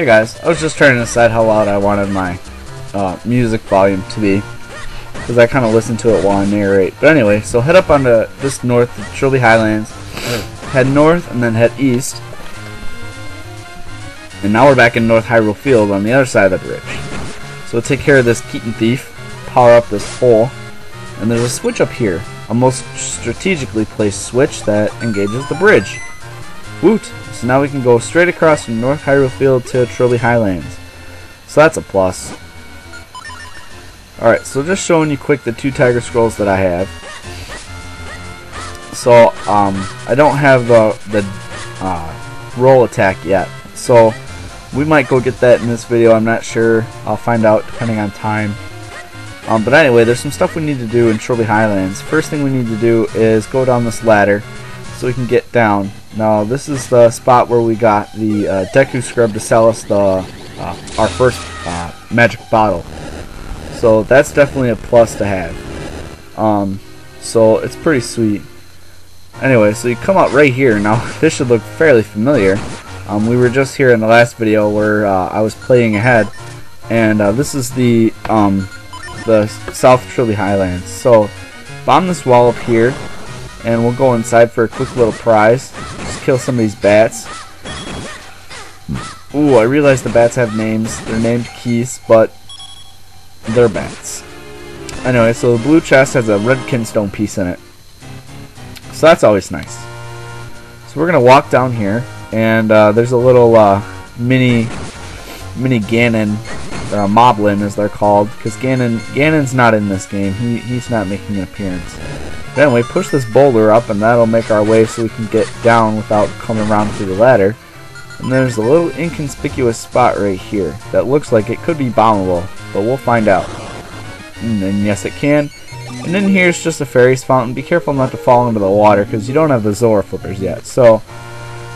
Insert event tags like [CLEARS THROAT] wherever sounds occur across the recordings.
Hey guys, I was just trying to decide how loud I wanted my uh, music volume to be because I kind of listen to it while I narrate. But anyway, so head up onto this north of Trilby Highlands, head north and then head east. And now we're back in North Hyrule Field on the other side of the bridge. So we'll take care of this Keaton Thief, power up this hole, and there's a switch up here, a most strategically placed switch that engages the bridge. Woot! So now we can go straight across from North Hyrule Field to Trilby Highlands. So that's a plus. Alright, so just showing you quick the two Tiger Scrolls that I have. So, um, I don't have the, the uh, roll attack yet. So, we might go get that in this video. I'm not sure. I'll find out depending on time. Um, but anyway, there's some stuff we need to do in Trilby Highlands. First thing we need to do is go down this ladder so we can get down. Now, this is the spot where we got the uh, Deku Scrub to sell us the uh, our first uh, magic bottle. So that's definitely a plus to have. Um, so it's pretty sweet. Anyway, so you come out right here. Now, [LAUGHS] this should look fairly familiar. Um, we were just here in the last video where uh, I was playing ahead. And uh, this is the um, the South Trilby Highlands. So, bomb this wall up here and we'll go inside for a quick little prize. Just kill some of these bats. Ooh, I realize the bats have names. They're named Keys, but they're bats. Anyway, so the blue chest has a red kinstone piece in it. So that's always nice. So we're gonna walk down here, and uh, there's a little uh, mini mini Ganon, uh, Moblin as they're called, because Ganon Ganon's not in this game. He he's not making an appearance. But anyway, push this boulder up and that'll make our way so we can get down without coming around through the ladder. And there's a little inconspicuous spot right here that looks like it could be bombable, but we'll find out. And, yes, it can. And then here's just a fairy's fountain. Be careful not to fall into the water because you don't have the Zora flippers yet. So,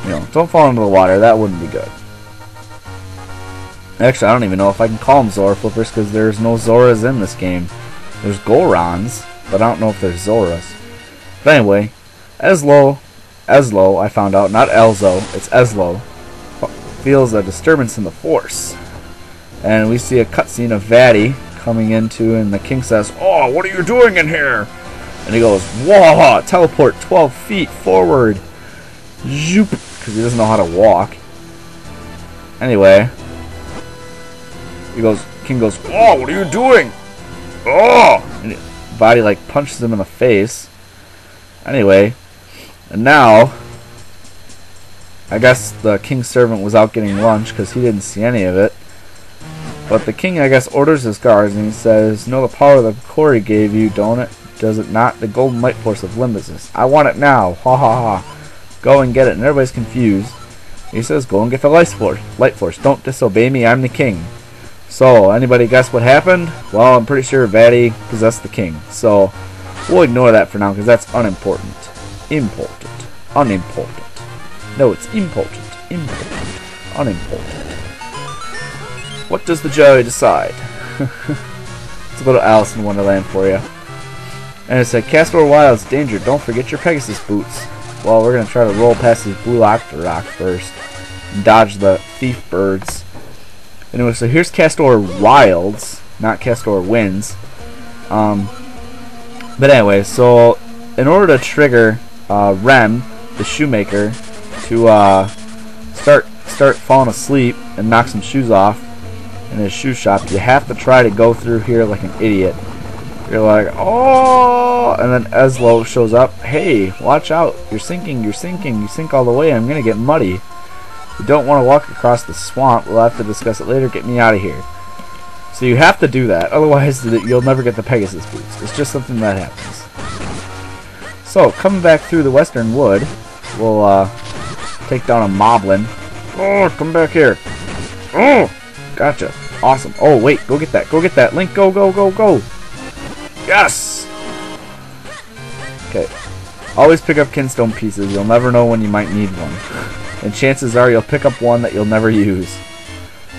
you know, don't fall into the water. That wouldn't be good. Actually, I don't even know if I can call them Zora flippers because there's no Zoras in this game. There's Gorons, but I don't know if there's Zoras. But anyway, Ezlo, Ezlo, I found out, not Elzo, it's Ezlo, feels a disturbance in the Force. And we see a cutscene of Vaati coming into, and the king says, Oh, what are you doing in here? And he goes, Whoa, teleport 12 feet forward. Zoop, because he doesn't know how to walk. Anyway, he goes, King goes, Oh, what are you doing? Oh! Vaati like punches him in the face. Anyway, and now I guess the king's servant was out getting lunch because he didn't see any of it. But the king, I guess, orders his guards and he says, Know the power the Corey gave you, don't it? Does it not? The golden light force of Limbus. I want it now. Ha ha ha. Go and get it. And everybody's confused. He says, Go and get the light force. Light force. Don't disobey me. I'm the king. So, anybody guess what happened? Well, I'm pretty sure Vaati possessed the king. So, we'll ignore that for now because that's unimportant. Important. Unimportant. No, it's important. Important. Unimportant. What does the jury decide? [LAUGHS] it's a little Alice in Wonderland for you. And it said, Castor Wilds, danger, don't forget your Pegasus boots. Well, we're going to try to roll past these blue Octorok first. And dodge the thief birds. Anyway, so here's Castor Wilds, not Castor Wins. Um, but anyway, so in order to trigger uh, Rem, the shoemaker, to uh, start start falling asleep and knock some shoes off in his shoe shop, you have to try to go through here like an idiot. You're like, oh, and then Ezlo shows up. Hey, watch out! You're sinking. You're sinking. You sink all the way. I'm gonna get muddy. You don't want to walk across the swamp. We'll have to discuss it later. Get me out of here. So you have to do that. Otherwise, you'll never get the Pegasus boots. It's just something that happens. So, coming back through the western wood, we'll uh, take down a Moblin. Oh, come back here. Oh, gotcha. Awesome. Oh, wait. Go get that. Go get that. Link, go, go, go, go. Yes! Okay. Always pick up kinstone pieces. You'll never know when you might need one and chances are you'll pick up one that you'll never use.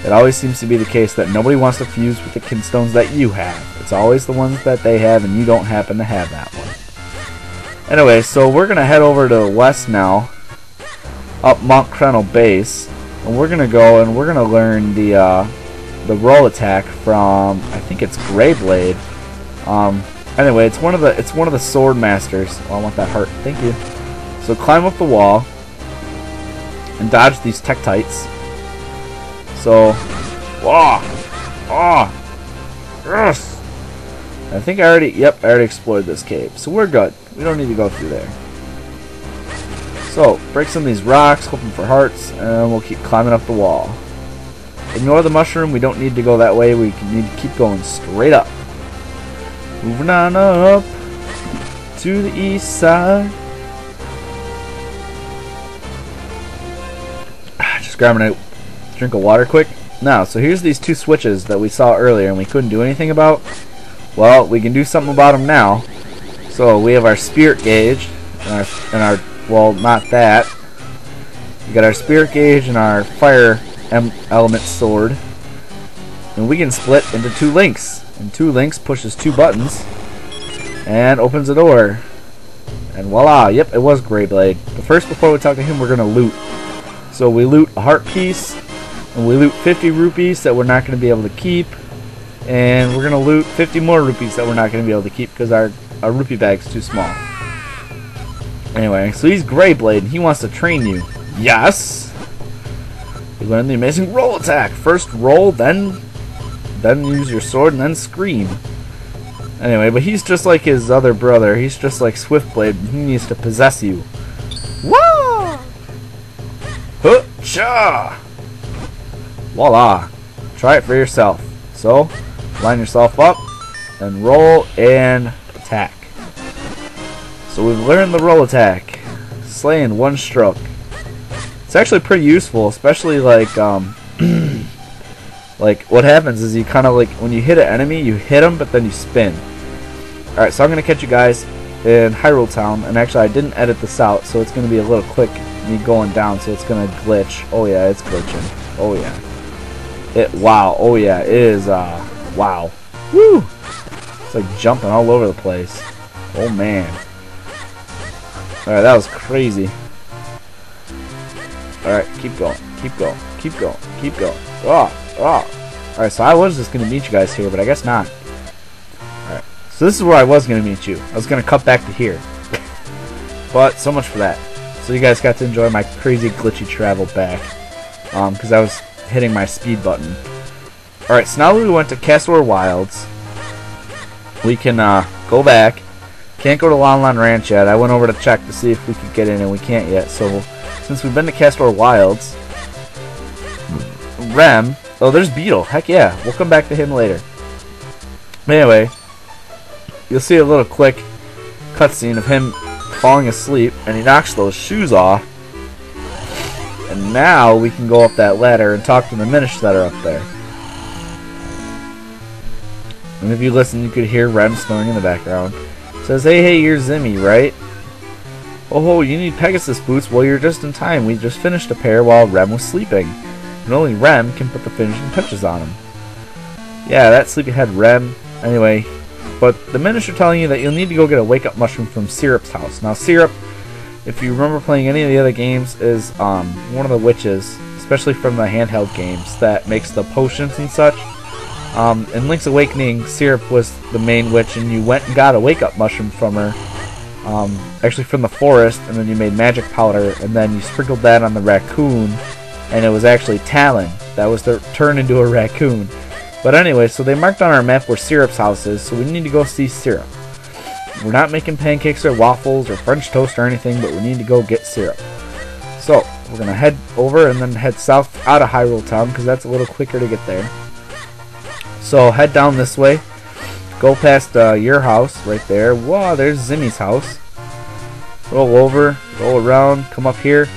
It always seems to be the case that nobody wants to fuse with the kinstones that you have. It's always the ones that they have and you don't happen to have that one. Anyway, so we're going to head over to the west now, up Mount Crenel Base, And we're gonna go and we're gonna learn the uh, the roll attack from I think it's Greyblade. Um, anyway, it's one of the it's one of the sword masters. Oh, I want that heart. Thank you. So climb up the wall and dodge these Tektites. So, ah, ah, yes. I think I already, yep, I already explored this cave. So we're good. We don't need to go through there. So, break some of these rocks, hoping for hearts, and we'll keep climbing up the wall. Ignore the mushroom, we don't need to go that way, we need to keep going straight up. Moving on up to the east side. Just grabbing a drink of water quick. Now, so here's these two switches that we saw earlier and we couldn't do anything about. Well, we can do something about them now. So we have our spirit gauge and our, and our well, not that. We got our spirit gauge and our fire element sword. And we can split into two links. And two links pushes two buttons and opens a door. And voila, yep, it was Greyblade. But first, before we talk to him, we're going to loot. So we loot a heart piece, and we loot 50 rupees that we're not going to be able to keep. And we're going to loot 50 more rupees that we're not going to be able to keep because our, our rupee bag's too small. Anyway, so he's Greyblade and he wants to train you. Yes! You learn the amazing roll attack. First roll, then then use your sword, and then scream. Anyway, but he's just like his other brother. He's just like Swiftblade. He needs to possess you. Wah! Cha! Voila! Try it for yourself. So, line yourself up, and roll and attack. So we've learned the roll attack. Slay in one stroke. It's actually pretty useful, especially like, um, [CLEARS THROAT] like what happens is you kind of like, when you hit an enemy, you hit them, but then you spin. Alright, so I'm going to catch you guys in Hyrule Town, and actually I didn't edit this out, so it's going to be a little quick me going down, so it's to glitch. Oh yeah, it's glitching. Oh yeah. It, wow, oh yeah, it is, uh, wow. Woo! It's like jumping all over the place. Oh man. Alright, that was crazy. Alright, keep going, keep going, keep going, keep going. Oh, oh. Alright, so I was just to meet you guys here, but I guess not. Alright, so this is where I was to meet you. I was to cut back to here. [LAUGHS] but, so much for that. So you guys got to enjoy my crazy glitchy travel back. Because um, I was hitting my speed button. Alright, so now we went to Castor Wilds. We can uh, go back can't go to Lon Lon Ranch yet. I went over to check to see if we could get in, and we can't yet. So, since we've been to Castor Wilds, Rem. Oh, there's Beedle. Heck yeah. We'll come back to him later. Anyway, you'll see a little quick cutscene of him falling asleep, and he knocks those shoes off. And now we can go up that ladder and talk to the Minish that are up there. And if you listen, you could hear Rem snoring in the background. Says, hey, hey, you're Zimmy, right? Oh, oh, you need Pegasus boots? Well, you're just in time. We just finished a pair while Rem was sleeping. And only Rem can put the finishing touches on him. Yeah, that sleepyhead Rem. Anyway, but the Minish are telling you that you'll need to go get a wake-up mushroom from Syrup's house. Now, Syrup, if you remember playing any of the other games, is um, one of the witches, especially from the handheld games, that makes the potions and such. Um, in Link's Awakening, Syrup was the main witch, and you went and got a wake-up mushroom from her, um, actually from the forest, and then you made magic powder, and then you sprinkled that on the raccoon, and it was actually Talon. That was the turn into a raccoon. But anyway, so they marked on our map where Syrup's house is, so we need to go see Syrup. We're not making pancakes or waffles or French toast or anything, but we need to go get Syrup. So, we're going to head over and then head south out of Hyrule Town, because that's a little quicker to get there. So head down this way. Go past uh, your house right there. Wow, there's Zimmy's house. Roll over, roll around, come up here.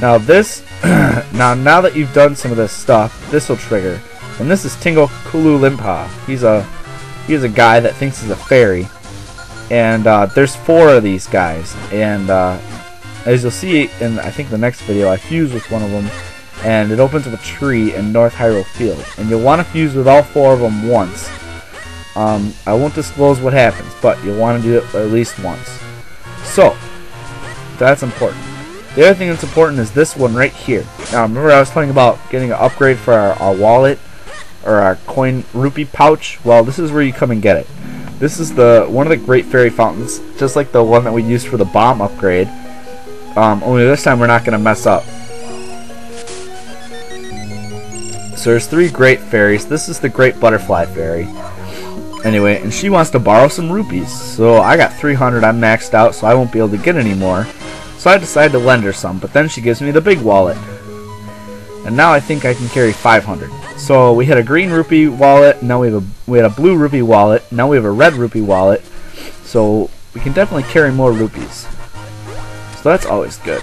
Now this, [CLEARS THROAT] now now that you've done some of this stuff, this will trigger. And this is Tingle Kulu Limpa. He's a he's a guy that thinks he's a fairy. And uh, there's four of these guys. And uh, as you'll see in I think the next video, I fuse with one of them and it opens with a tree in North Hyrule Field. And you'll want to fuse with all four of them once. Um, I won't disclose what happens, but you'll want to do it at least once. So, that's important. The other thing that's important is this one right here. Now remember I was talking about getting an upgrade for our, our wallet or our coin rupee pouch? Well, this is where you come and get it. This is the one of the great fairy fountains, just like the one that we used for the bomb upgrade. Um, only this time we're not going to mess up. So there's three great fairies. This is the great butterfly fairy. Anyway, and she wants to borrow some rupees. So I got 300, I'm maxed out, so I won't be able to get any more. So I decided to lend her some, but then she gives me the big wallet. And now I think I can carry 500. So we had a green rupee wallet, now we have a we had a blue rupee wallet, now we have a red rupee wallet. So we can definitely carry more rupees. So that's always good.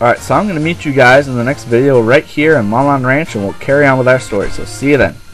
Alright, so I'm going to meet you guys in the next video right here in Lon Lon Ranch and we'll carry on with our story. So see you then. Bye.